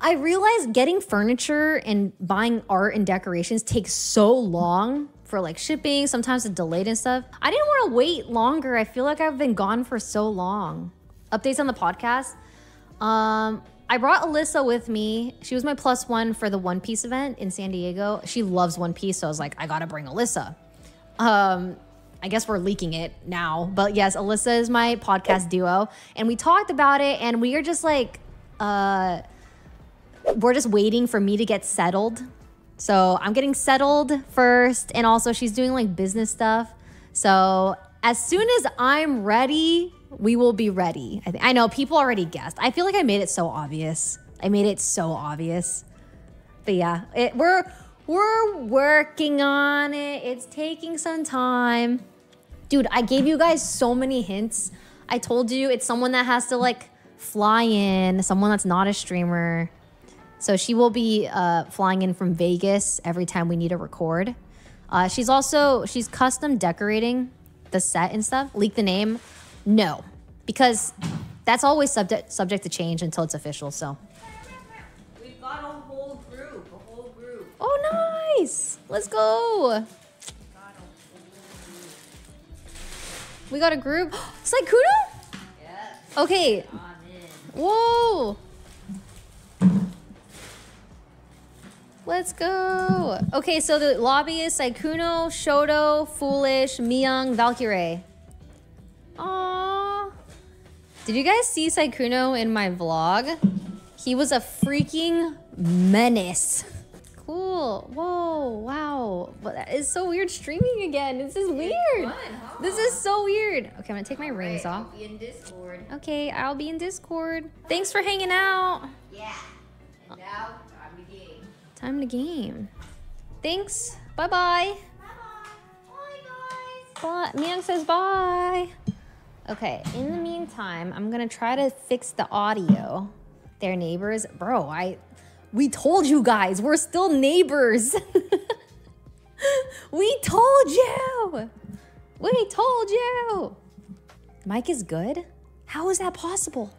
I realized getting furniture and buying art and decorations takes so long for like shipping, sometimes it's delayed and stuff. I didn't want to wait longer. I feel like I've been gone for so long. Updates on the podcast. Um, I brought Alyssa with me. She was my plus one for the One Piece event in San Diego. She loves One Piece, so I was like, I gotta bring Alyssa. Um, I guess we're leaking it now, but yes, Alyssa is my podcast duo, and we talked about it, and we are just like, uh, we're just waiting for me to get settled. So I'm getting settled first, and also she's doing like business stuff. So as soon as I'm ready, we will be ready. I, I know people already guessed. I feel like I made it so obvious. I made it so obvious. But yeah, it, we're we're working on it. It's taking some time. Dude, I gave you guys so many hints. I told you it's someone that has to like fly in, someone that's not a streamer. So she will be uh, flying in from Vegas every time we need to record. Uh, she's also she's custom decorating the set and stuff. Leak the name? No, because that's always subject subject to change until it's official. So. We've got a whole group, a whole group. Oh, nice. Let's go. We got a group. Sykkuno? Yes. Okay. Whoa. Let's go. Okay, so the lobby is Sykkuno, Shoto, Foolish, Miyoung, Valkyrae. Aww. Did you guys see Sykkuno in my vlog? He was a freaking menace. Cool. Whoa. Wow. But that is so weird streaming again. This is weird. fun, huh? This is so weird. Okay, I'm gonna take my rings Right, off. I'll be in Discord. Okay, I'll be in Discord. Thanks for hanging out. Yeah. Time to game. Time to game. Thanks. Bye bye. Bye, guys. Bye. Miyoung says bye. Okay, in the meantime, I'm gonna try to fix the audio. They're neighbors. Bro, I we told you guys, we're still neighbors. we told you. We told you. Mic is good? How is that possible?